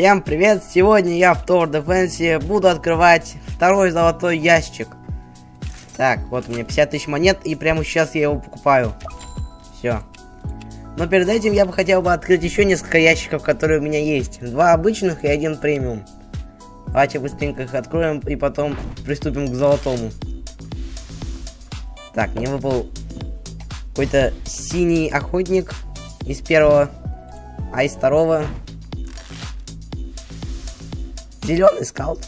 Всем привет! Сегодня я в Tower Defense буду открывать второй золотой ящик. Так, вот у меня 50 тысяч монет, и прямо сейчас я его покупаю. Все. Но перед этим я бы хотел бы открыть еще несколько ящиков, которые у меня есть. Два обычных и один премиум. Давайте быстренько их откроем и потом приступим к золотому. Так, мне выпал какой-то синий охотник из первого, а из второго Зеленый скаут.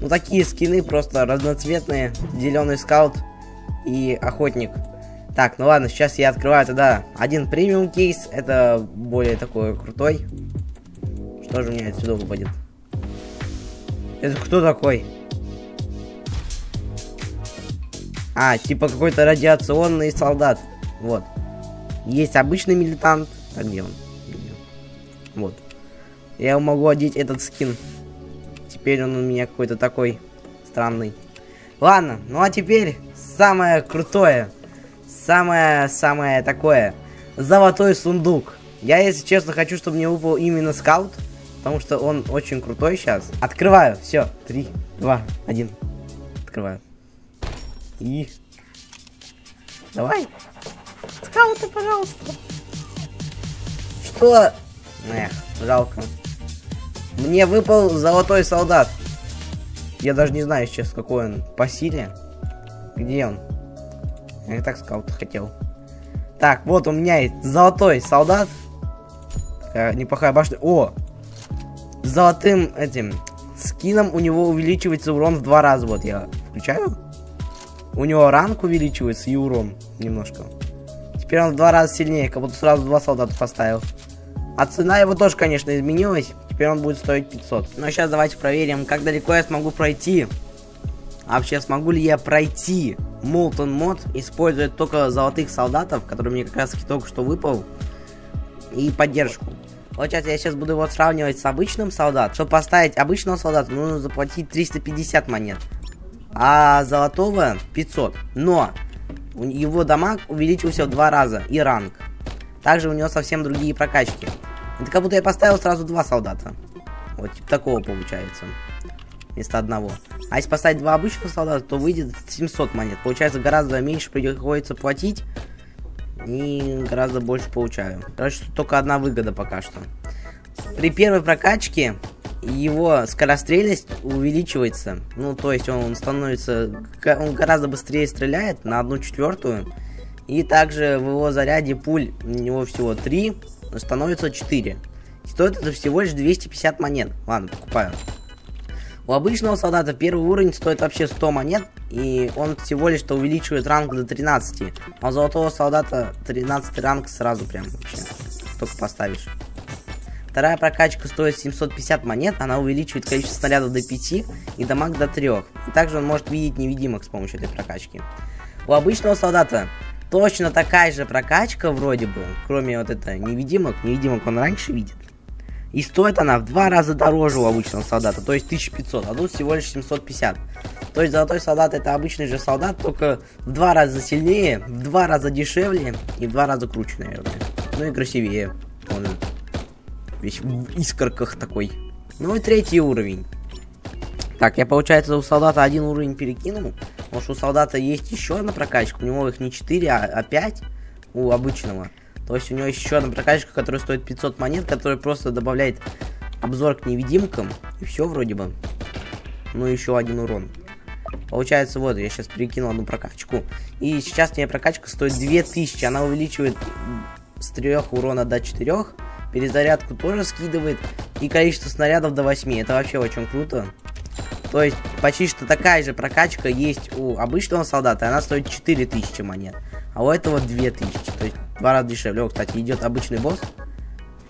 Ну такие скины просто разноцветные. Зеленый скаут и охотник. Так, ну ладно, сейчас я открываю тогда один премиум кейс. Это более такой крутой. Что же у меня отсюда выпадет? Это кто такой? А, типа какой-то радиационный солдат. Вот. Есть обычный милитант. Так, где он? Вот. Я могу одеть этот скин. Теперь он у меня какой-то такой странный. Ладно, ну а теперь самое крутое. Самое-самое такое. Золотой сундук. Я, если честно, хочу, чтобы мне выпал именно скаут. Потому что он очень крутой сейчас. Открываю. Все. Три, два, один. Открываю. И... Давай. Скауты, пожалуйста. Что? Эх, жалко. Мне выпал золотой солдат. Я даже не знаю сейчас, какой он по силе. Где он? Я так скаут хотел. Так, вот у меня есть золотой солдат. Такая неплохая башня. О! С золотым этим скином у него увеличивается урон в два раза. Вот я включаю. У него ранг увеличивается и урон немножко. Теперь он в два раза сильнее, как будто сразу два солдата поставил. А цена его тоже, конечно, изменилась. Теперь он будет стоить 500. Ну а сейчас давайте проверим, как далеко я смогу пройти. А вообще, смогу ли я пройти Molten мод, используя только золотых солдатов, которые мне как раз таки только что выпал, и поддержку. Сейчас я сейчас буду его сравнивать с обычным солдатом. Чтобы поставить обычного солдата, нужно заплатить 350 монет. А золотого 500. Но его дамаг увеличился в два раза и ранг. Также у него совсем другие прокачки. Это как будто я поставил сразу два солдата. Вот, типа такого получается. Вместо одного. А если поставить два обычных солдата, то выйдет 700 монет. Получается, гораздо меньше приходится платить. И гораздо больше получаю. Короче, только одна выгода пока что. При первой прокачке его скорострельность увеличивается. Ну, то есть он становится... Он гораздо быстрее стреляет на одну четвертую. И также в его заряде пуль у него всего 3, становится 4. Стоит это всего лишь 250 монет. Ладно, покупаю. У обычного солдата первый уровень стоит вообще 100 монет, и он всего лишь-то увеличивает ранг до 13. А у золотого солдата 13 ранг сразу прям вообще. Только поставишь. Вторая прокачка стоит 750 монет, она увеличивает количество снарядов до 5 и дамаг до 3. И также он может видеть невидимых с помощью этой прокачки. У обычного солдата точно такая же прокачка вроде бы, кроме вот это невидимок. Невидимок он раньше видит. И стоит она в два раза дороже у обычного солдата, то есть 1500, а тут всего лишь 750. То есть золотой солдат это обычный же солдат, только в два раза сильнее, в два раза дешевле и в два раза круче, наверное. Ну и красивее. Он весь в искорках такой. Ну и третий уровень. Так, я, получается, у солдата один уровень перекинул. Потому что у солдата есть еще одна прокачка. У него их не 4, а, а 5 у обычного. То есть у него еще одна прокачка, которая стоит 500 монет, которая просто добавляет обзор к невидимкам. И все вроде бы. Ну, еще один урон. Получается, вот, я сейчас перекинул одну прокачку. И сейчас мне прокачка стоит 2000. Она увеличивает с 3 урона до 4. Перезарядку тоже скидывает. И количество снарядов до 8. Это вообще очень круто. То есть почти что такая же прокачка есть у обычного солдата, она стоит 4000 монет. А у этого 2000, то есть два раза дешевле. О, кстати, идет обычный босс.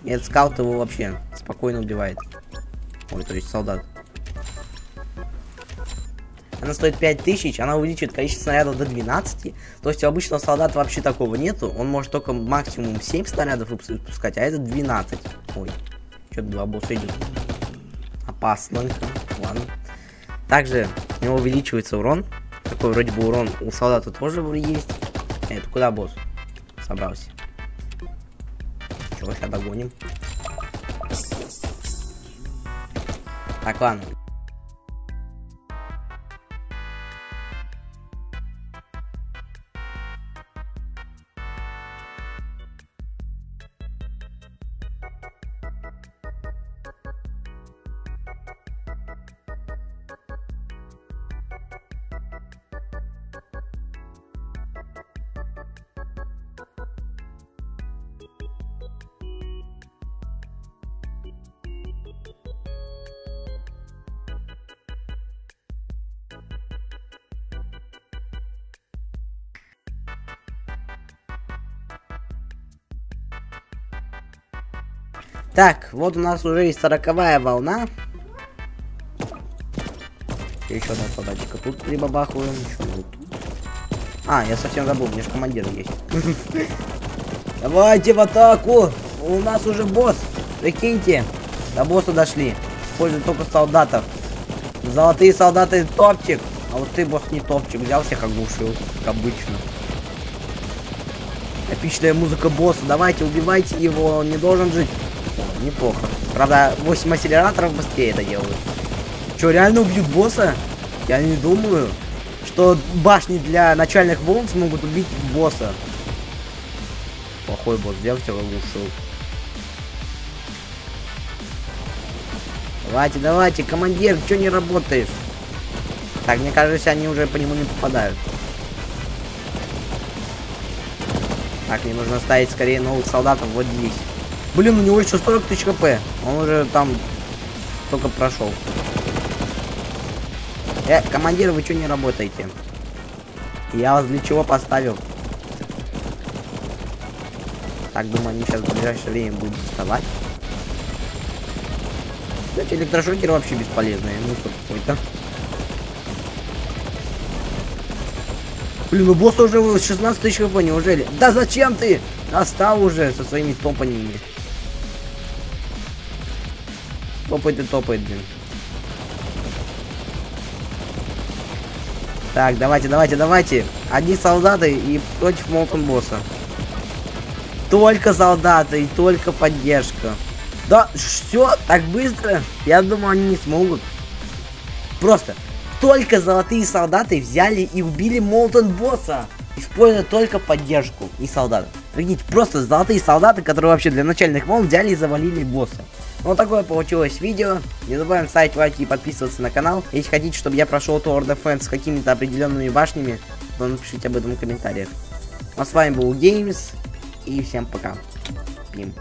И этот скаут его вообще спокойно убивает. Ой, то есть солдат. Она стоит 5000, она увеличивает количество снарядов до 12. То есть у обычного солдата вообще такого нету. Он может только максимум 7 снарядов выпускать, а это 12. Ой, что-то два босса идет. Опасненько. Ладно. Также у него увеличивается урон. Такой вроде бы урон у солдата тоже есть. А это куда босс? Собрался. Чего, сейчас догоним. Так, ладно. Так, вот у нас уже и сороковая волна. Еще одна солдатика тут прибабахиваем. Еще. А, я совсем забыл, мне же командир есть. Давайте в атаку! У нас уже босс. Прикиньте. До босса дошли. Используют только солдатов. Золотые солдаты топчик. А вот ты, босс, не топчик. Взял всех оглушил, как обычно. Эпичная музыка босса. Давайте, убивайте его. Он не должен жить. О, неплохо. Правда, 8 акселераторов быстрее это делают. Че, реально убьют босса? Я не думаю, что башни для начальных волн смогут убить босса. Плохой босс, взял тебя ушел. Давайте, давайте, командир, что не работаешь? Так, мне кажется, они уже по нему не попадают. Так, мне нужно ставить скорее новых солдатов вот здесь. Блин, у него еще 40 тысяч хп. Он уже там только прошел. Э, командир, вы что не работаете? Я вас для чего поставил? Так, думаю, они сейчас в ближайшее время будут вставать. Кстати, электрошокер вообще бесполезный. Ну, какой-то. Блин, ну босс уже 16 тысяч хп, неужели? Да зачем ты? Достал уже со своими топаниями. Топает и топает, блин. Так, давайте, давайте, давайте. Одни солдаты и против Молтон босса. Только солдаты и только поддержка. Да, все, так быстро? Я думаю, они не смогут. Просто только золотые солдаты взяли и убили Молтон босса. Используя только поддержку и солдат. Прикиньте, просто золотые солдаты, которые вообще для начальных волн взяли и завалили босса. Вот такое получилось видео. Не забываем ставить лайки и подписываться на канал. Если хотите, чтобы я прошел Tower Defense с какими-то определенными башнями, то напишите об этом в комментариях. А с вами был Games. И всем пока. Пим.